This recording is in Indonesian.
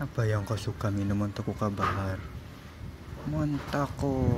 Apa yang kau suka minum untuk buka bahar? Montako.